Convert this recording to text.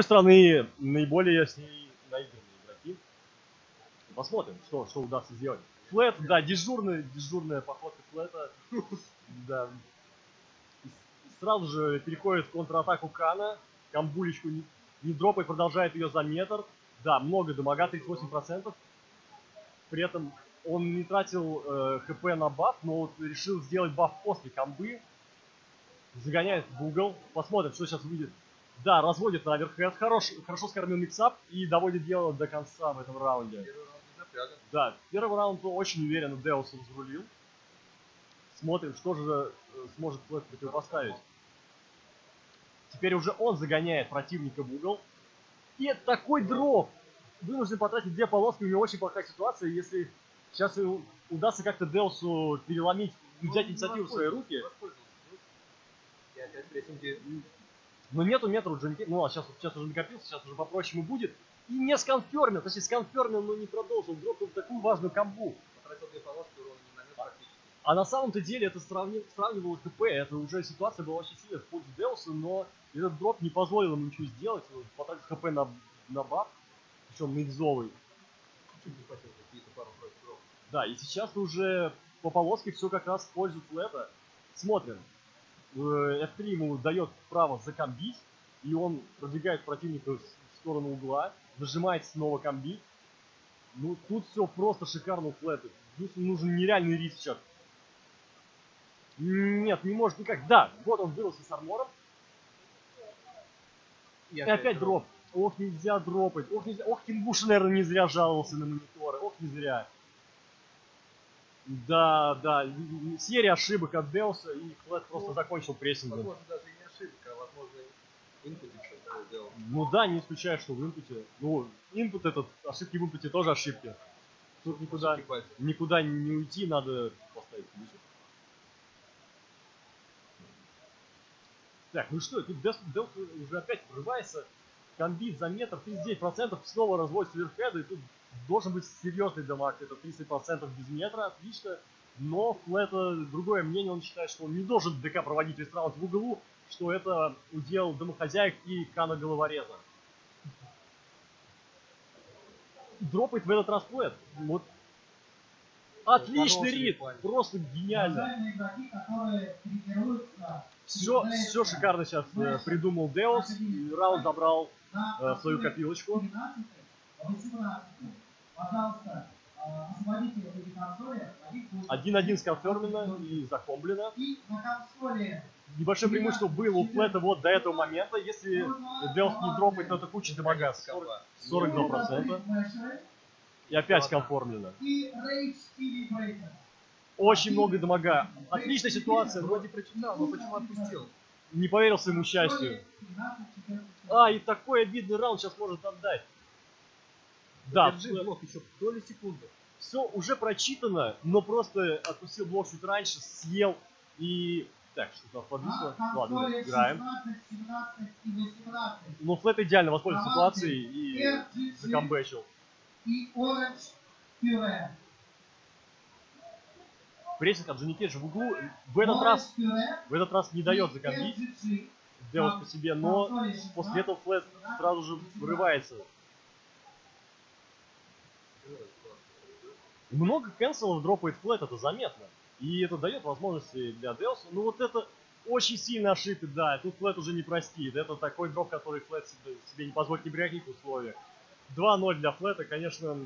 другой стороны, наиболее с ней наигранные игроки. Посмотрим, что, что удастся сделать. Флэт, да, дежурная, дежурная походка Флэта. Да. Сразу же переходит в контратаку Кана. Камбулечку не, не дропает, продолжает ее за метр. Да, много дамага, 38%. При этом он не тратил э, хп на баф, но вот решил сделать баф после камбы. Загоняет в угол. Посмотрим, что сейчас выйдет. Да, разводит на оверхед. Хорош, хорошо скормил миксап и доводит дело до конца в этом раунде. Да, первый раунд очень уверенно Деус разрулил. Смотрим, что же э, сможет Флэт противопоставить. Теперь уже он загоняет противника в угол. И такой дроп! Вынужден потратить две полоски, у него очень плохая ситуация, если сейчас удастся как-то Деусу переломить, взять инициативу в свои руки. И опять прессинги. Но нету метра у Дженки. Ну, а сейчас, сейчас уже накопился, сейчас уже попроще ему будет. И не сконфермил, точнее сконфермил, но не продолжил. Дропнул такую важную камбу. Потратил две полоски, урона не нанес практически. А на самом-то деле это сравни- сравнивало ХП. Это уже ситуация была очень сильная в пользу Деуса, но этот дроп не позволил ему ничего сделать. Он потратил ХП на, на баф, причем на икзовый. Чуть не хватило какие-то пару против Да, и сейчас уже по полоске все как раз в пользу Флета. Смотрим. Э, F3 ему дает право закомбить, и он продвигает противника в сторону угла, нажимает снова комбить. Ну, тут все просто шикарно у Флета. Здесь нужен нереальный риск сейчас. Нет, не может никак. Да, вот он вырвался с армором. И опять дроп. Ох, нельзя дропать. Ох, нельзя. Ох, Кингуша, наверное, не зря жаловался на мониторы. Ох, не зря. Да, да. Серия ошибок от Деуса, и Флэт просто Ну, закончил прессингом. Возможно, даже и не ошибка, а возможно, инпутик что-то сделал. Ну да, не исключаю, что в инпуте. Ну, инпут этот, ошибки в инпуте тоже ошибки. Тут никуда, никуда не уйти, надо поставить плюсик. Так, ну что, тут Дес уже опять врывается. Комбит за метр 39%, снова разводит сверххеда, и тут должен быть серьезный дамаг. Это 30% без метра, отлично. Но Флэта другое мнение, он считает, что он не должен ДК проводить весь раунд в углу, что это удел домохозяек и Кана головореза. Дропает в этот раз Флэт. Вот Отличный план. просто гениально. Все, все шикарно сейчас э, придумал Деус. И Раунд забрал э, свою копилочку. 17 18 Пожалуйста, освободите эти консоли. один будет- 1-1 с конфермина и закомблено. Небольшое преимущество было у Флета вот до этого момента. Если Деус не дропает, то это куча дамага. 40 42%. Флешеры И опять конформлено. Очень много дамага. Отличная ситуация. Вроде прочитал, но почему отпустил? Не поверил своему счастью. А, и такой обидный раунд сейчас может отдать. Да, Держи блок еще доли секунды. все уже прочитано, но просто отпустил блок чуть раньше, съел и... Так, что-то подвисло. Ладно, играем. 16, 17 и 18. Но Флэт идеально воспользовался ситуацией и закомбэчил. и Orange Pure. Прессинг от Джонни Кейджа в углу в этот раз в этот раз не дает закомбить. Деус по себе, но Консоли 16, после этого Флэт сразу же врывается. Много кэнселов дропает Флэт, это заметно. И это дает возможности для Деуса. Ну вот это очень сильно ошибка, да. Тут Флэт уже не простит. Это такой дроп, который Флэт себе, себе не позволит ни при каких условиях. 2-0 для Флэта, конечно,